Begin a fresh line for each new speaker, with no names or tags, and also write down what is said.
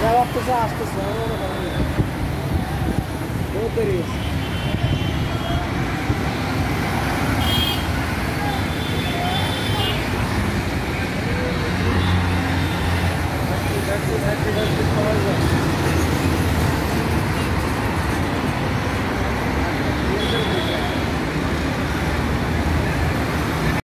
Vai lá pros aspas, não, não, não. Bom interesse. o you.